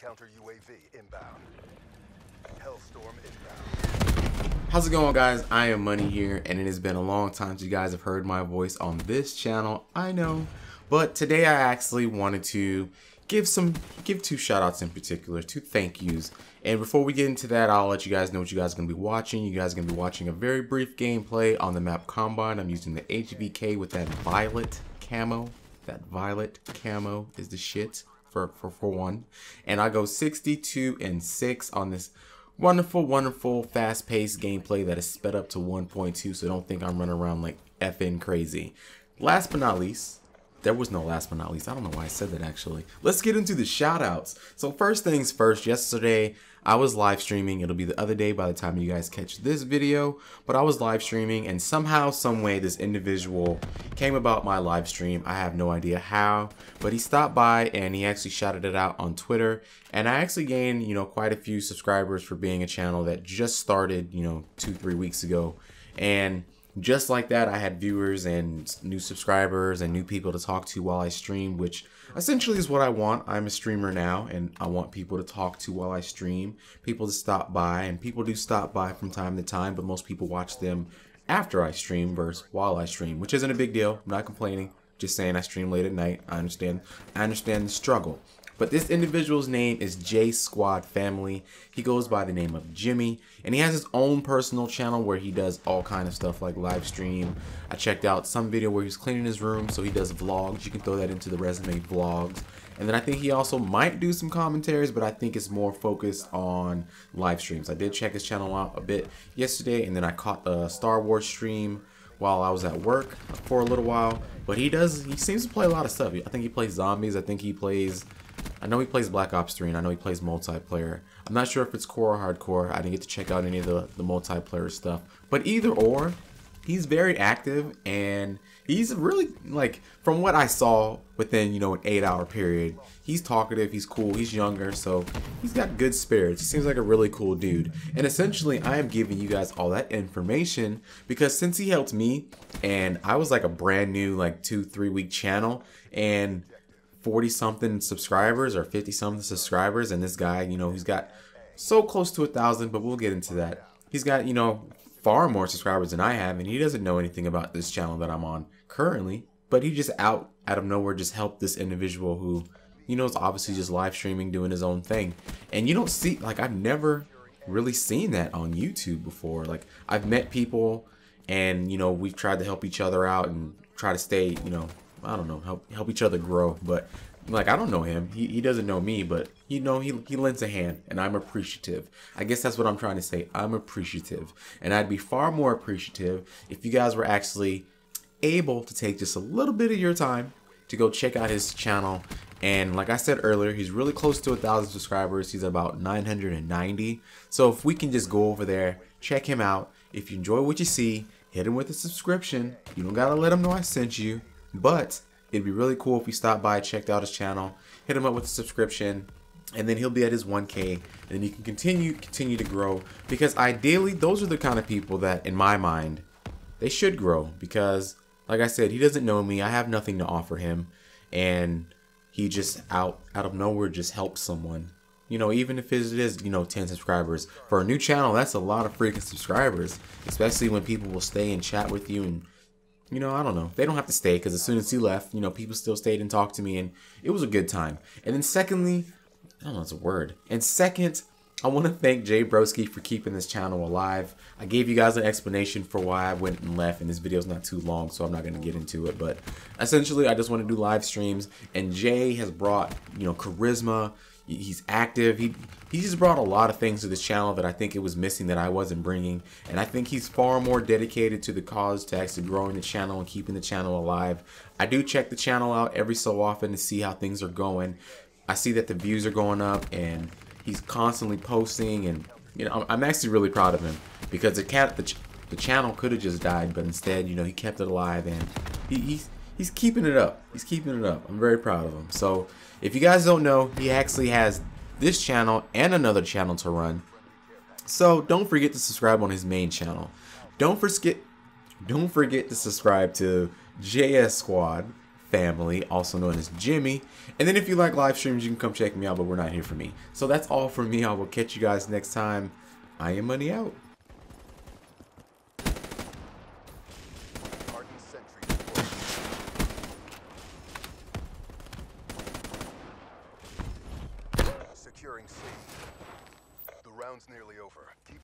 counter UAV inbound. Hellstorm inbound. How's it going guys? I am Money here and it has been a long time since you guys have heard my voice on this channel. I know. But today I actually wanted to give some give two shout outs in particular, two thank yous. And before we get into that, I'll let you guys know what you guys are gonna be watching. You guys are gonna be watching a very brief gameplay on the map Combine. I'm using the HVK with that violet camo. That violet camo is the shit for, for, for one. And I go 62 and 6 on this wonderful, wonderful, fast-paced gameplay that is sped up to 1.2, so don't think I'm running around like effing crazy. Last but not least, there was no last but not least. I don't know why I said that actually. Let's get into the shout outs. So first things first, yesterday I was live streaming. It'll be the other day by the time you guys catch this video, but I was live streaming and somehow, some way this individual came about my live stream. I have no idea how, but he stopped by and he actually shouted it out on Twitter. And I actually gained, you know, quite a few subscribers for being a channel that just started, you know, two, three weeks ago. And just like that, I had viewers and new subscribers and new people to talk to while I stream, which essentially is what I want. I'm a streamer now, and I want people to talk to while I stream, people to stop by, and people do stop by from time to time, but most people watch them after I stream versus while I stream, which isn't a big deal. I'm not complaining. Just saying I stream late at night. I understand. I understand the struggle. But this individual's name is J Squad Family. He goes by the name of Jimmy, and he has his own personal channel where he does all kind of stuff like live stream. I checked out some video where he's cleaning his room, so he does vlogs. You can throw that into the resume vlogs. And then I think he also might do some commentaries, but I think it's more focused on live streams. I did check his channel out a bit yesterday, and then I caught a Star Wars stream while I was at work for a little while. But he does, he seems to play a lot of stuff. I think he plays zombies. I think he plays I know he plays Black Ops 3 and I know he plays multiplayer. I'm not sure if it's core or hardcore. I didn't get to check out any of the, the multiplayer stuff. But either or, he's very active and he's really like from what I saw within, you know, an eight hour period, he's talkative, he's cool, he's younger, so he's got good spirits. He seems like a really cool dude. And essentially I am giving you guys all that information because since he helped me and I was like a brand new like two, three week channel and 40 something subscribers or 50 something subscribers and this guy you know he's got so close to a thousand but we'll get into that. He's got you know far more subscribers than i have and he doesn't know anything about this channel that i'm on currently but he just out out of nowhere just helped this individual who you know is obviously just live streaming doing his own thing. And you don't see like i've never really seen that on youtube before. Like i've met people and you know we've tried to help each other out and try to stay you know I don't know, help help each other grow. But like I don't know him. He, he doesn't know me, but you know he he lends a hand and I'm appreciative. I guess that's what I'm trying to say. I'm appreciative. And I'd be far more appreciative if you guys were actually able to take just a little bit of your time to go check out his channel. And like I said earlier, he's really close to a thousand subscribers. He's about 990. So if we can just go over there, check him out. If you enjoy what you see, hit him with a subscription. You don't gotta let him know I sent you. But it'd be really cool if you stopped by, checked out his channel, hit him up with a subscription, and then he'll be at his 1K, and then you can continue continue to grow. Because ideally, those are the kind of people that, in my mind, they should grow. Because, like I said, he doesn't know me. I have nothing to offer him, and he just out out of nowhere just helps someone. You know, even if it is, you know, 10 subscribers. For a new channel, that's a lot of freaking subscribers. Especially when people will stay and chat with you and you know, I don't know. They don't have to stay because as soon as he left, you know, people still stayed and talked to me, and it was a good time. And then secondly, I don't know, it's a word. And second, I want to thank Jay Broski for keeping this channel alive. I gave you guys an explanation for why I went and left, and this video is not too long, so I'm not going to get into it. But essentially, I just want to do live streams, and Jay has brought, you know, charisma, he's active. He he just brought a lot of things to this channel that I think it was missing that I wasn't bringing. And I think he's far more dedicated to the cause to actually growing the channel and keeping the channel alive. I do check the channel out every so often to see how things are going. I see that the views are going up and he's constantly posting and you know I'm actually really proud of him because the cat the, ch the channel could have just died but instead you know he kept it alive and he, he's he's keeping it up. He's keeping it up. I'm very proud of him. So if you guys don't know, he actually has this channel and another channel to run. So don't forget to subscribe on his main channel. Don't forget don't forget to subscribe to JS Squad family, also known as Jimmy. And then if you like live streams, you can come check me out, but we're not here for me. So that's all for me. I will catch you guys next time. I am Money out. Securing C. The round's nearly over. Keep